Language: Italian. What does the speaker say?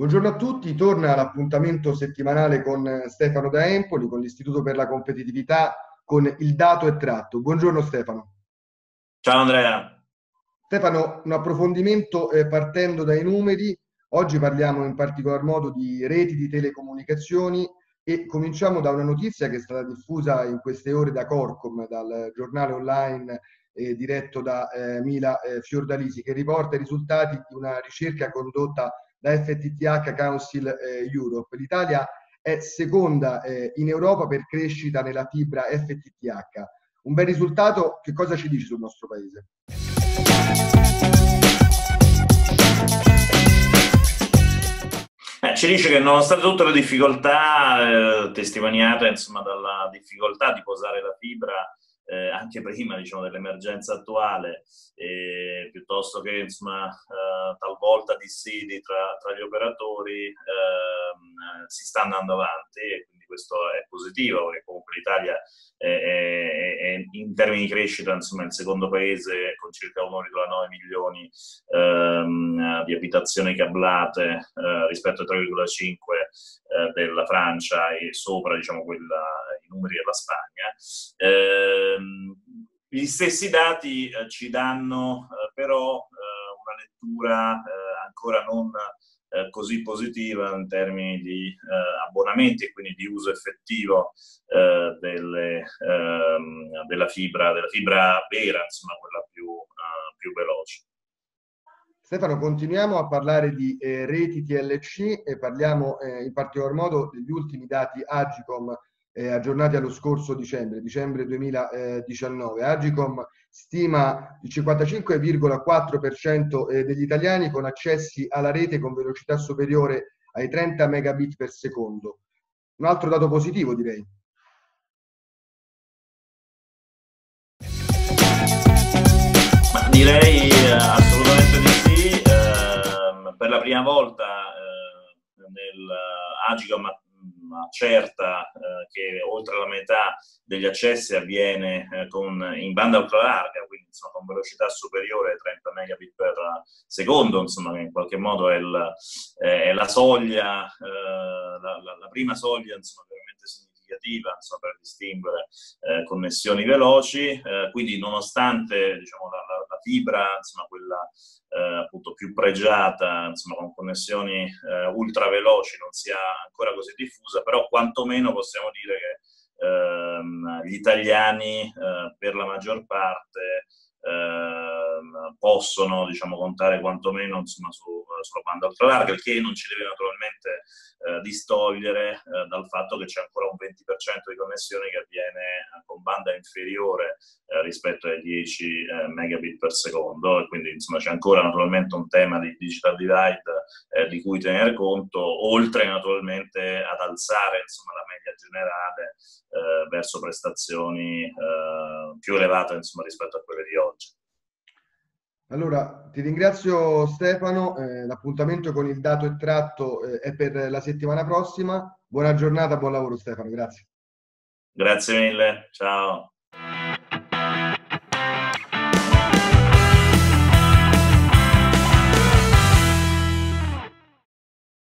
Buongiorno a tutti, torna l'appuntamento settimanale con Stefano da Empoli, con l'Istituto per la Competitività, con il dato e tratto. Buongiorno Stefano. Ciao Andrea. Stefano, un approfondimento eh, partendo dai numeri. Oggi parliamo in particolar modo di reti di telecomunicazioni e cominciamo da una notizia che è stata diffusa in queste ore da Corcom, dal giornale online eh, diretto da eh, Mila eh, Fiordalisi, che riporta i risultati di una ricerca condotta da FTTH Council eh, Europe. L'Italia è seconda eh, in Europa per crescita nella fibra FTTH. Un bel risultato, che cosa ci dice sul nostro paese? Eh, ci dice che nonostante tutte le difficoltà eh, testimoniate insomma, dalla difficoltà di posare la fibra eh, anche prima diciamo, dell'emergenza attuale, eh, piuttosto che insomma, eh, talvolta dissidi tra, tra gli operatori, ehm, si sta andando avanti e quindi questo è positivo perché comunque l'Italia è, è, è in termini di crescita insomma, il secondo paese con circa 1,9 milioni ehm, di abitazioni cablate eh, rispetto ai 3,5 eh, della Francia e sopra diciamo, quella, i numeri della Spagna. Eh, gli stessi dati eh, ci danno eh, però eh, una lettura ancora non così positiva in termini di abbonamenti e quindi di uso effettivo delle, ehm, della, fibra, della fibra vera, insomma quella più, più veloce. Stefano, continuiamo a parlare di eh, reti TLC e parliamo eh, in particolar modo degli ultimi dati Agicom eh, aggiornati allo scorso dicembre, dicembre 2019. Agicom stima il 55,4% eh, degli italiani con accessi alla rete con velocità superiore ai 30 megabit per secondo. Un altro dato positivo, direi. Direi eh, assolutamente di sì. Eh, per la prima volta eh, nel Agicom accerta eh, che oltre la metà degli accessi avviene eh, con, in banda ultralarga, quindi insomma, con velocità superiore ai 30 megabit per secondo, insomma, che in qualche modo è, il, è la soglia, eh, la, la, la, prima soglia insomma, significativa insomma, per distinguere eh, connessioni veloci, eh, quindi nonostante diciamo, la, la, fibra, insomma, quella eh, appunto più pregiata, insomma, con connessioni eh, ultra veloci non sia ancora così diffusa, però quantomeno possiamo dire che ehm, gli italiani eh, per la maggior parte eh, possono diciamo, contare quantomeno insomma, su, sulla banda ultralarga, il che non ci deve naturalmente eh, distogliere eh, dal fatto che c'è ancora un 20% di connessione che avviene eh, con banda inferiore eh, rispetto ai 10 eh, megabit per secondo e quindi insomma, c'è ancora naturalmente un tema di digital divide di cui tenere conto, oltre naturalmente ad alzare insomma, la media generale verso prestazioni più elevate insomma, rispetto a quelle di oggi. Allora, ti ringrazio Stefano, eh, l'appuntamento con il dato e tratto eh, è per la settimana prossima. Buona giornata, buon lavoro Stefano, grazie. Grazie mille, ciao.